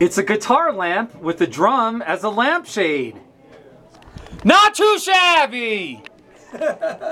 It's a guitar lamp with a drum as a lampshade. Not too shabby!